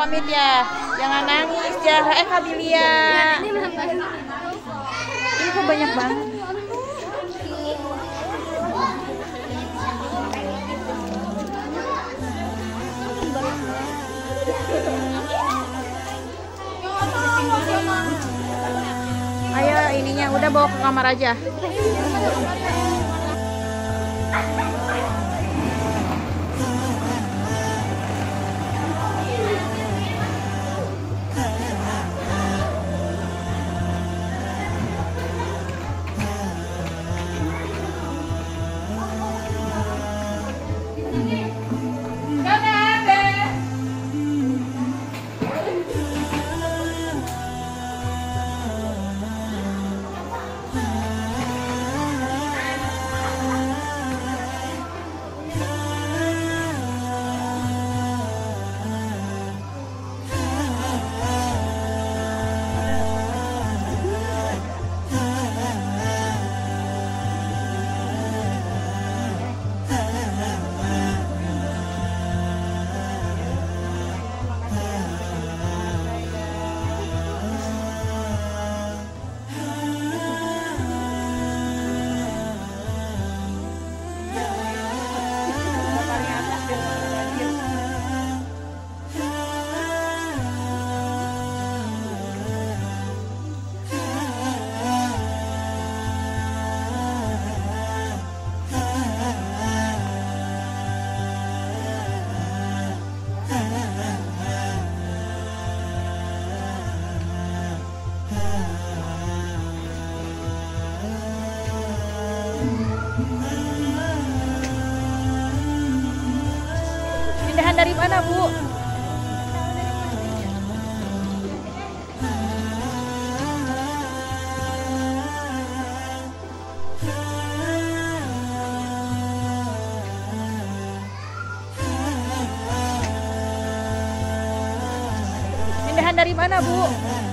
pamit ya. Jangan nangis, Zahra. Eh, Kabilia. Ini kok banyak banget. Ayo ininya udah bawa ke kamar aja. Pindahan dari mana, Bu? Pindahan dari mana, Bu?